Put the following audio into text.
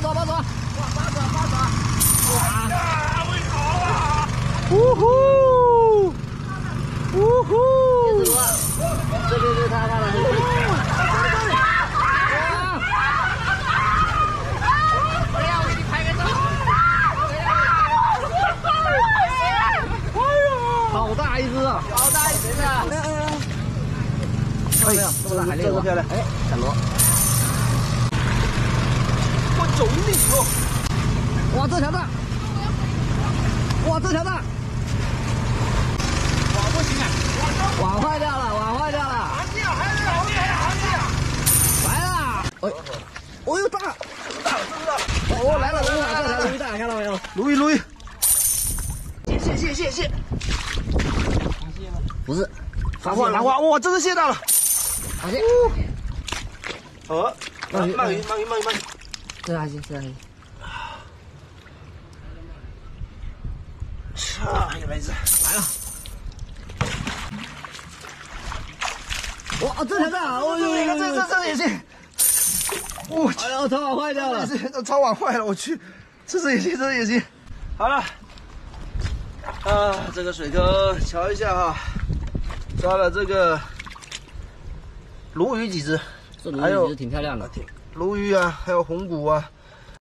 跑走，跑走，哇，跑走，跑走，哇，会跑啊！呜呼，呜呼，这边是他，他的。好大一只啊！好大一只啊！哎呀，这么，漂亮！哎，小罗。哇，这条大！哇，这条大！网不行啊！网坏掉了，网坏掉了！螃蟹啊，还是好厉害啊！来了！哎，哦呦大！大真的！哦，来了鲈鱼大，这条鲈鱼大，看到没有？鲈鱼鲈鱼！谢谢谢谢谢！不是，兰花兰花，哇，真的蟹大了！螃蟹，哦，鳗鱼鳗鱼鳗鱼鳗鱼鳗鱼！这条还行，这条还行。啊，还有来一只！来了！哇，这条大！哦呦，这这这也行！我去，哎呦，头网坏掉了！这超网坏了，我去！这只也行，这只也行。好了，啊，这个水沟瞧一下哈，抓了这个鲈鱼几只，这鲈还有鱼其实挺漂亮的。鲈鱼啊，还有红骨啊，